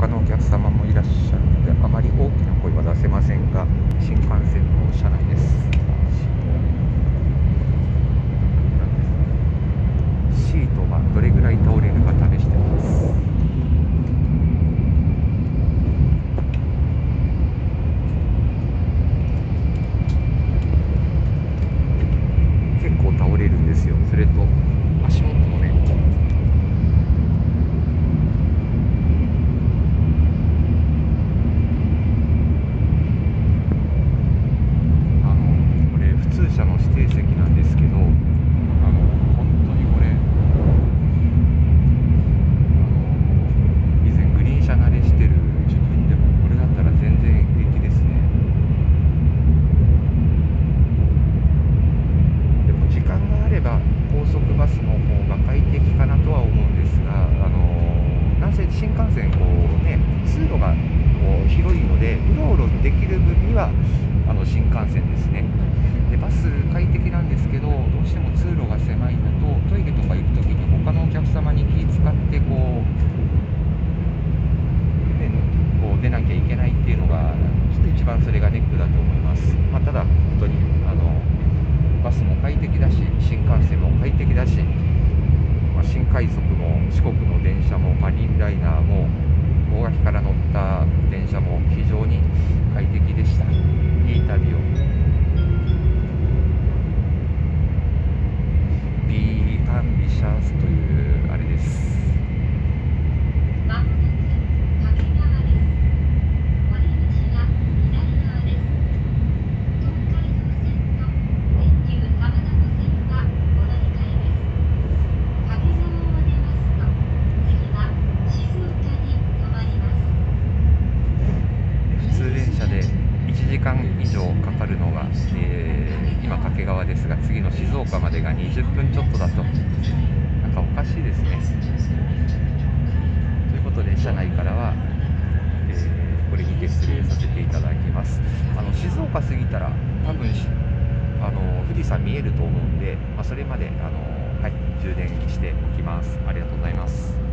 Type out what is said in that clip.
他のお客様もいらっしゃるのであまり大きな声は出せませんが新幹線の車内です。シートがどれぐらい倒れるか試してます。結構倒れるんですよ。それと足元もねあのこれ普通車の指定席なんですけどあの本当にこれあの以前グリーン車慣れしてる自分でもこれだったら全然平気ですねでも時間があれば高速バスの方が快適かなとは思うんですがあのなんせ新幹線こうね通路がこう広いのでうろうろできる分にはあの新幹線ですね。でバス快適なんですけどどうしても通路が狭いのとトイレとか行く時に他のお客様に気使ってこう,、ね、こう出なきゃいけないっていうのがちょっと一番それがネックだと思います、まあ、ただ本当にあのバスも快適だし新幹線も快適だし、まあ、新快速も四国の電車もマリンライナーも大垣から乗った電車も非常にアンビシャスというあれです。普通電車で1時間以上かかるのが、えー今掛川ですが次の静岡までが20分ちょっとだと。なんかおかしいですね。ということで車内からは、えーこれにて失礼させていただきます。あの静岡過ぎたら多分あの富士山見えると思うんで、まあ、それまであの、はい、充電しておきます。ありがとうございます。